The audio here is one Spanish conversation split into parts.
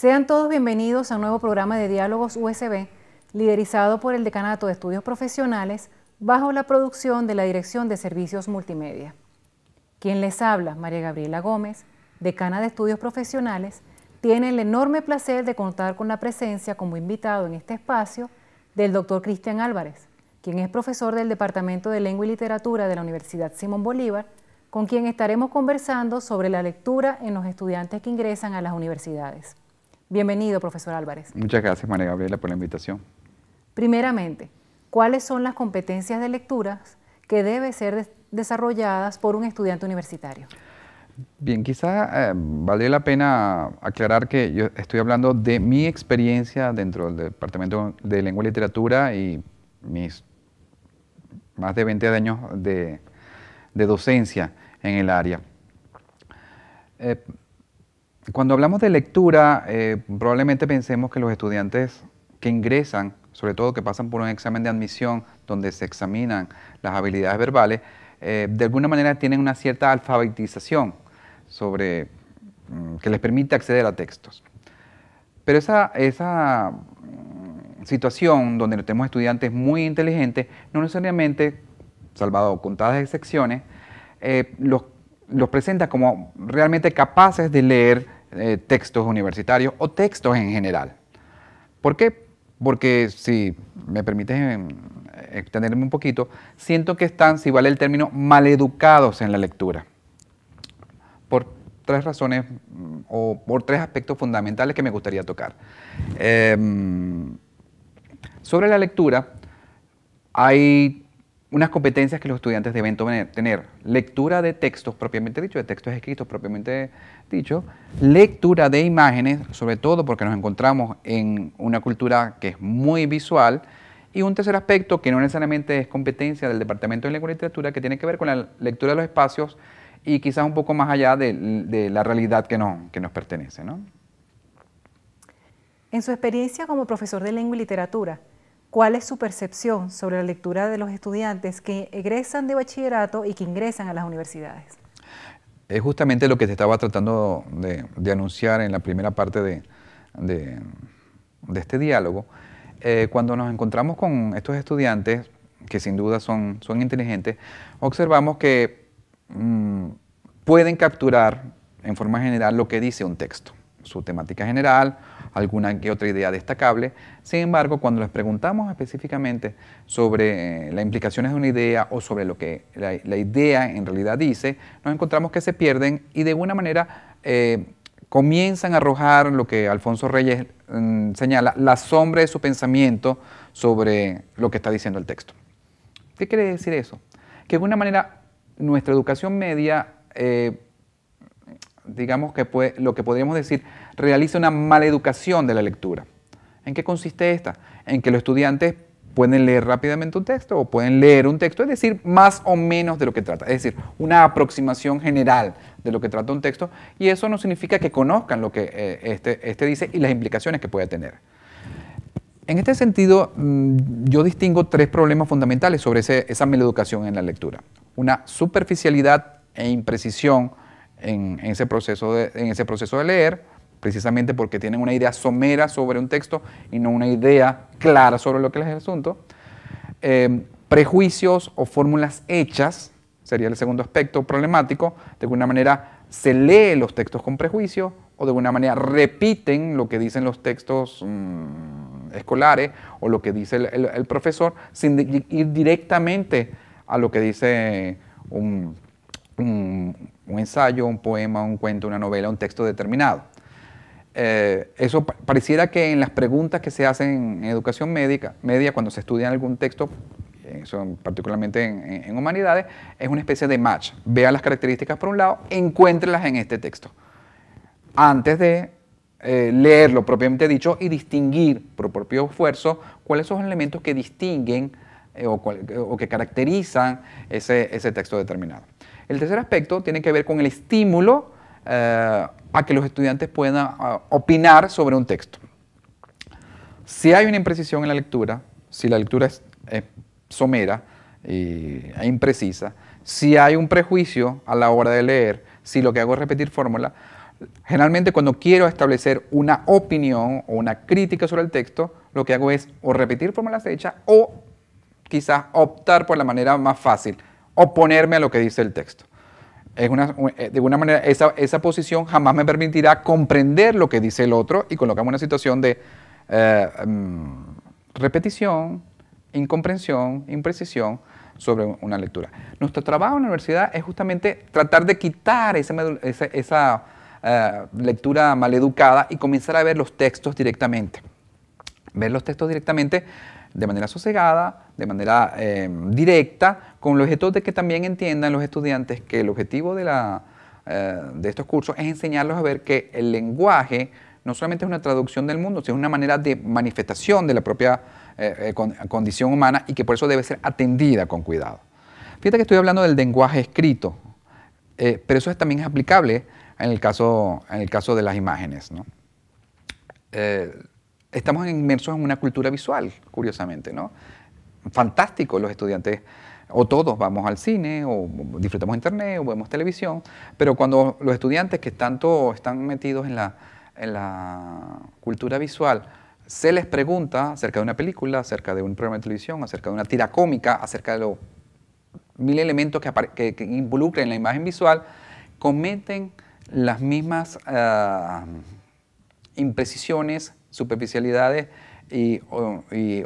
Sean todos bienvenidos a un nuevo programa de Diálogos USB, liderizado por el Decanato de Estudios Profesionales, bajo la producción de la Dirección de Servicios Multimedia. Quien les habla, María Gabriela Gómez, decana de Estudios Profesionales, tiene el enorme placer de contar con la presencia como invitado en este espacio del doctor Cristian Álvarez, quien es profesor del Departamento de Lengua y Literatura de la Universidad Simón Bolívar, con quien estaremos conversando sobre la lectura en los estudiantes que ingresan a las universidades. Bienvenido, profesor Álvarez. Muchas gracias, María Gabriela, por la invitación. Primeramente, ¿cuáles son las competencias de lectura que deben ser desarrolladas por un estudiante universitario? Bien, quizá eh, valdría la pena aclarar que yo estoy hablando de mi experiencia dentro del Departamento de Lengua y Literatura y mis más de 20 años de, docencia en el área. Eh, cuando hablamos de lectura, eh, probablemente pensemos que los estudiantes que ingresan, sobre todo que pasan por un examen de admisión donde se examinan las habilidades verbales, eh, de alguna manera tienen una cierta alfabetización sobre, mm, que les permite acceder a textos. Pero esa, esa mm, situación donde tenemos estudiantes muy inteligentes, no necesariamente, salvado contadas excepciones, eh, los, los presenta como realmente capaces de leer eh, textos universitarios o textos en general. ¿Por qué? Porque si me permites em, extenderme un poquito, siento que están, si vale el término, maleducados en la lectura. Por tres razones mm, o por tres aspectos fundamentales que me gustaría tocar. Em, sobre la lectura, hay unas competencias que los estudiantes deben tener. Lectura de textos propiamente dicho, de textos escritos propiamente dicho. Lectura de imágenes, sobre todo porque nos encontramos en una cultura que es muy visual. Y un tercer aspecto que no necesariamente es competencia del Departamento de Lengua y Literatura, que tiene que ver con la lectura de los espacios y quizás un poco más allá de, la realidad que, que nos pertenece. ¿no? En su experiencia como profesor de lengua y literatura, ¿Cuál es su percepción sobre la lectura de los estudiantes que egresan de bachillerato y que ingresan a las universidades? Es justamente lo que se estaba tratando de, anunciar en la primera parte de, este diálogo. Eh, cuando nos encontramos con estos estudiantes, que sin duda son, son inteligentes, observamos que mm, pueden capturar en forma general lo que dice un texto, su temática general, alguna que otra idea destacable. Sin embargo, cuando les preguntamos específicamente sobre eh, las implicaciones de una idea o sobre lo que la, idea en realidad dice, nos encontramos que se pierden y de alguna manera eh, comienzan a arrojar lo que Alfonso Reyes mm, señala, la sombra de su pensamiento sobre lo que está diciendo el texto. ¿Qué quiere decir eso? Que de alguna manera nuestra educación media eh, digamos que lo que podríamos decir, realiza una maleducación de la lectura. ¿En qué consiste esta? En que los estudiantes pueden leer rápidamente un texto o pueden leer un texto, es decir, más o menos de lo que trata, es decir, una aproximación general de lo que trata un texto, y eso no significa que conozcan lo que eh, este, este, dice y las implicaciones que puede tener. En este sentido, mm, yo distingo tres problemas fundamentales sobre esa maleducación en la lectura. Una superficialidad e imprecisión en, ese proceso de, en ese proceso de leer, precisamente porque tienen una idea somera sobre un texto y no una idea clara sobre lo que es el asunto. Em, prejuicios o fórmulas hechas, sería el segundo aspecto problemático, de alguna manera se lee los textos con prejuicio o de alguna manera repiten lo que dicen los textos mm, escolares o lo que dice el, profesor sin ir directamente a lo que dice un, un ensayo, un poema, un cuento, una novela, un texto determinado. Eh, eso pareciera que en las preguntas que se hacen en educación médica, media, cuando se estudia algún texto, particularmente en, humanidades, es una especie de match. Vea las características por un lado, encuéntrelas en este texto. Antes de eh, leerlo propiamente dicho y distinguir por propio esfuerzo cuáles son los elementos que distinguen eh, o, que caracterizan ese texto determinado. El tercer aspecto tiene que ver con el estímulo eh, a que los estudiantes puedan ah, opinar sobre un texto. Si hay una imprecisión en la lectura, si la lectura es, somera e imprecisa, si hay un prejuicio a la hora de leer, si lo que hago es repetir fórmula, Generalmente cuando quiero establecer una opinión o una crítica sobre el texto, lo que hago es o repetir fórmulas hechas o quizás optar por la manera más fácil, oponerme a lo que dice el texto. Es una, eh, de alguna manera, esa, esa, posición jamás me permitirá comprender lo que dice el otro y colocarme en una situación de eh, mm, repetición, incomprensión, imprecisión sobre una lectura. Nuestro trabajo en la universidad es justamente tratar de quitar esa, esa, eh, lectura maleducada y comenzar a ver los textos directamente. Ver los textos directamente de manera sosegada, de manera eh, directa, con el objeto de que también entiendan los estudiantes que el objetivo de, la, eh, de estos cursos es enseñarlos a ver que el lenguaje no solamente es una traducción del mundo, sino una manera de manifestación de la propia eh, condición humana y que por eso debe ser atendida con cuidado. Fíjate que estoy hablando del lenguaje escrito, pero eso también es aplicable en el caso, en el caso de las imágenes. ¿no? Estamos inmersos en una cultura visual, curiosamente, ¿no? Fantástico, los estudiantes, o todos vamos al cine, o disfrutamos internet, o vemos televisión, pero cuando los estudiantes que tanto están metidos en la, cultura visual, se les pregunta acerca de una película, acerca de un programa de televisión, acerca de una tira cómica, acerca de los mil elementos que, que, involucran la imagen visual, cometen las mismas uh, imprecisiones superficialidades y,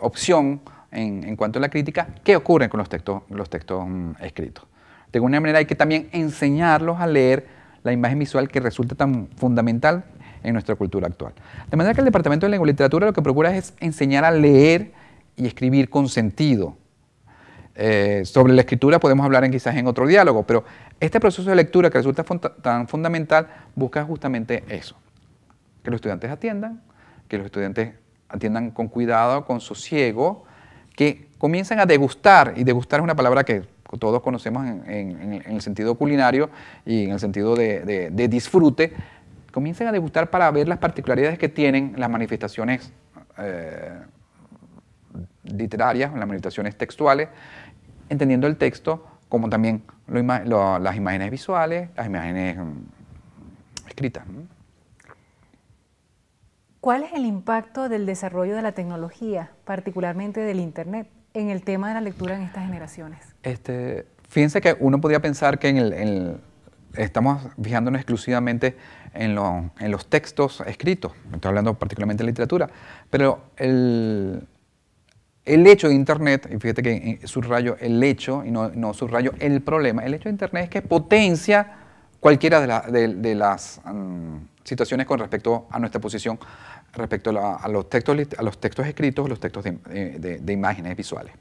opción en, cuanto a la crítica, ¿qué ocurre con los textos, los textos mm, escritos? De alguna manera hay que también enseñarlos a leer la imagen visual que resulta tan fundamental en nuestra cultura actual. De manera que el Departamento de Lengua y Literatura lo que procura es enseñar a leer y escribir con sentido. Eh, sobre la escritura podemos hablar en, quizás en otro diálogo, pero este proceso de lectura que resulta tan fundamental busca justamente eso, que los estudiantes atiendan que los estudiantes atiendan con cuidado, con sosiego, que comiencen a degustar, y degustar es una palabra que todos conocemos en, el sentido culinario y en el sentido de, disfrute, comiencen a degustar para ver las particularidades que tienen las manifestaciones eh, literarias, las manifestaciones textuales, entendiendo el texto como también las imágenes visuales, las imágenes mm, escritas. ¿Cuál es el impacto del desarrollo de la tecnología, particularmente del Internet, en el tema de la lectura en estas generaciones? Este, fíjense que uno podría pensar que en el, estamos fijándonos exclusivamente en, los textos escritos, estoy hablando particularmente de literatura, pero el, el hecho de Internet, y fíjate que subrayo el hecho y no, no subrayo el problema, el hecho de Internet es que potencia cualquiera de, las mm, situaciones con respecto a nuestra posición respecto a, los, textos, a los textos escritos, los textos de, imágenes visuales.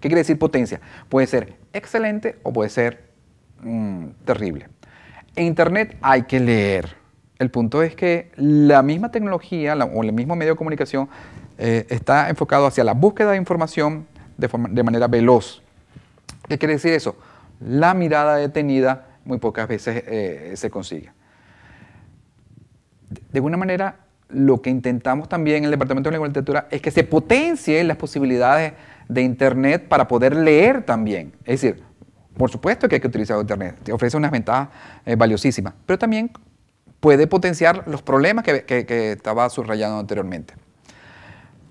¿Qué quiere decir potencia? Puede ser excelente o puede ser mm, terrible. En Internet hay que leer. El punto es que la misma tecnología o el mismo medio de comunicación eh, está enfocado hacia la búsqueda de información de, manera veloz. ¿Qué quiere decir eso? La mirada detenida muy pocas veces eh, se consigue. De alguna manera, lo que intentamos también en el Departamento de y Literatura es que se potencien las posibilidades de Internet para poder leer también. Es decir, por supuesto que hay que utilizar Internet, te ofrece unas ventajas eh, valiosísimas, pero también puede potenciar los problemas que estaba subrayando anteriormente.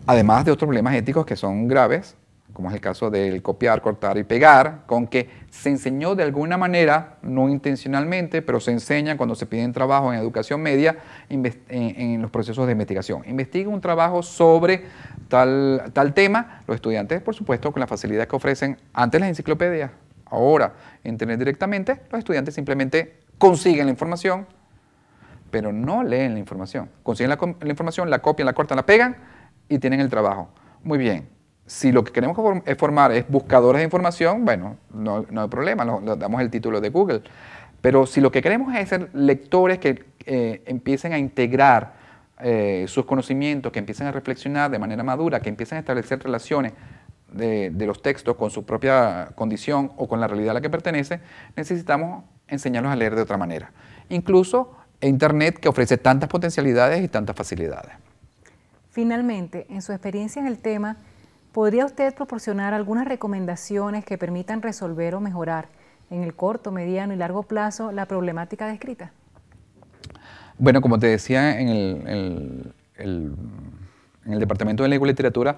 Además de otros problemas éticos que son graves, como es el caso del copiar, cortar y pegar, con que se enseñó de alguna manera, no intencionalmente, pero se enseña cuando se piden trabajo en educación media en, los procesos de investigación. Investiga un trabajo sobre tal, tema, los estudiantes, por supuesto, con la facilidad que ofrecen antes las enciclopedias, ahora Internet directamente, los estudiantes simplemente consiguen la información, pero no leen la información. Consiguen la información, la copian, la cortan, la pegan y tienen el trabajo. Muy bien, si lo que queremos formar es buscadores de información, bueno, no, hay problema, nos, damos el título de Google. Pero si lo que queremos es ser lectores que eh, empiecen a integrar eh, sus conocimientos, que empiecen a reflexionar de manera madura, que empiecen a establecer relaciones de, de, los textos con su propia condición o con la realidad a la que pertenece, necesitamos enseñarlos a leer de otra manera. Incluso Internet que ofrece tantas potencialidades y tantas facilidades. Finalmente, en su experiencia en el tema, ¿Podría usted proporcionar algunas recomendaciones que permitan resolver o mejorar en el corto, mediano y largo plazo la problemática descrita? Bueno, como te decía, en el, en el Departamento de Lengua y Literatura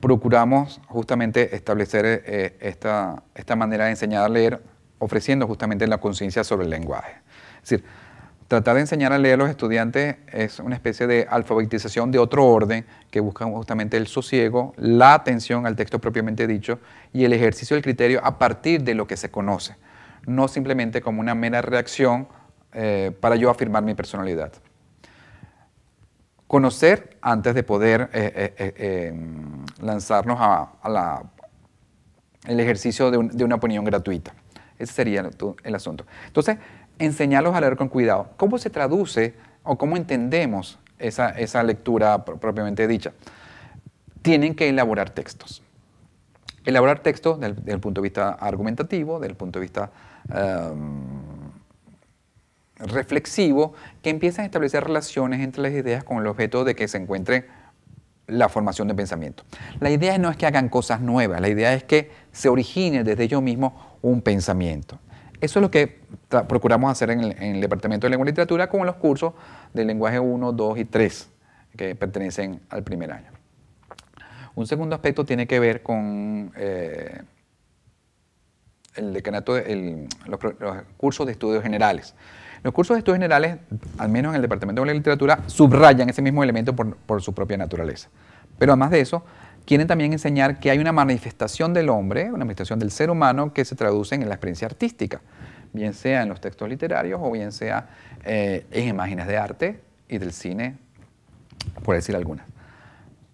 procuramos justamente establecer eh, esta, esta manera de enseñar a leer, ofreciendo justamente la conciencia sobre el lenguaje. Es decir, tratar de enseñar a leer a los estudiantes es una especie de alfabetización de otro orden que busca justamente el sosiego, la atención al texto propiamente dicho y el ejercicio del criterio a partir de lo que se conoce, no simplemente como una mera reacción eh, para yo afirmar mi personalidad. Conocer antes de poder eh, eh, em, lanzarnos a, el ejercicio de, de una opinión gratuita. Ese sería el asunto. Entonces, enseñarlos a leer con cuidado. ¿Cómo se traduce o cómo entendemos esa, lectura propiamente dicha? Tienen que elaborar textos. Elaborar textos desde, el punto de vista argumentativo, desde el punto de vista em, reflexivo, que empiezan a establecer relaciones entre las ideas con el objeto de que se encuentre la formación de pensamiento. La idea no es que hagan cosas nuevas, la idea es que se origine desde ellos mismos un pensamiento. Eso es lo que procuramos hacer en el, Departamento de Lengua y Literatura con los cursos de lenguaje 1, 2 y 3 que pertenecen al primer año. Un segundo aspecto tiene que ver con eh, el decanato, los, cursos de estudios generales. Los cursos de estudios generales, al menos en el Departamento de Lengua y Literatura, subrayan ese mismo elemento por su propia naturaleza. Pero además de eso, quieren también enseñar que hay una manifestación del hombre, una manifestación del ser humano que se traduce en la experiencia artística, bien sea en los textos literarios o bien sea eh, en imágenes de arte y del cine, por decir algunas.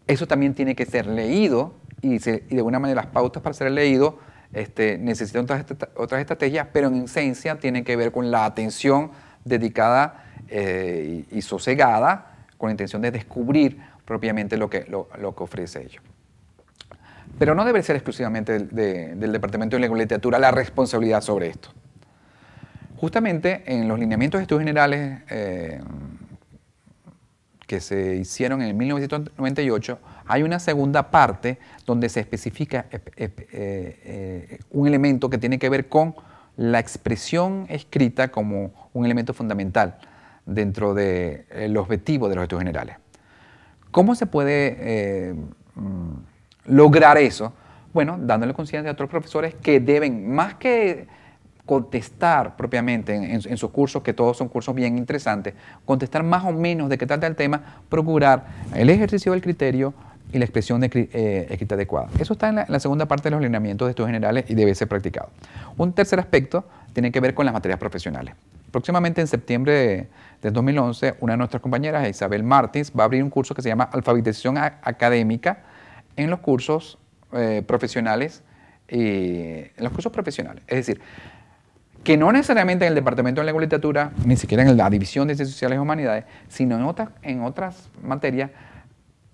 Eso también tiene que ser leído y, de alguna manera las pautas para ser leído este, necesitan otras, otras, estrategias, pero en esencia tienen que ver con la atención dedicada eh, y, sosegada con la intención de descubrir propiamente lo que, lo, lo que ofrece ello. Pero no debe ser exclusivamente del Departamento de Lengua y Literatura la responsabilidad sobre esto. Justamente en los lineamientos de estudios generales eh, que se hicieron en 1998, hay una segunda parte donde se especifica eh, eh, un elemento que tiene que ver con la expresión escrita como un elemento fundamental dentro del objetivo de los estudios generales. ¿Cómo se puede lograr eso? Bueno, dándole conciencia a otros profesores que deben, más que contestar propiamente en, sus cursos, que todos son cursos bien interesantes, contestar más o menos de qué trata el tema, procurar el ejercicio del criterio y la expresión de, eh, escrita adecuada. Eso está en la, segunda parte de los lineamientos de estudios generales y debe ser practicado. Un tercer aspecto tiene que ver con las materias profesionales. Próximamente en septiembre de, 2011, una de nuestras compañeras, Isabel Martins, va a abrir un curso que se llama Alfabetización Académica en los cursos eh, profesionales en los cursos profesionales. Es decir, que no necesariamente en el Departamento de Lengua Literatura, ni siquiera en la División de Ciencias Sociales y Humanidades, sino en otras, materias,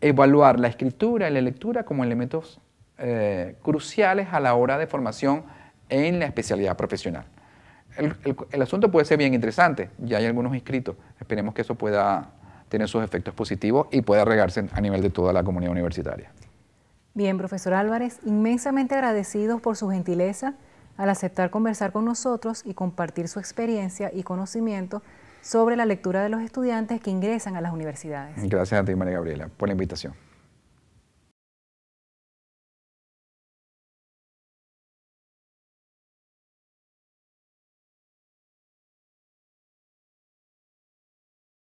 evaluar la escritura y la lectura como elementos eh, cruciales a la hora de formación en la especialidad profesional. El, el, asunto puede ser bien interesante, ya hay algunos inscritos, esperemos que eso pueda tener sus efectos positivos y pueda regarse a nivel de toda la comunidad universitaria. Bien, profesor Álvarez, inmensamente agradecidos por su gentileza al aceptar conversar con nosotros y compartir su experiencia y conocimiento sobre la lectura de los estudiantes que ingresan a las universidades. Gracias a ti, María Gabriela, por la invitación.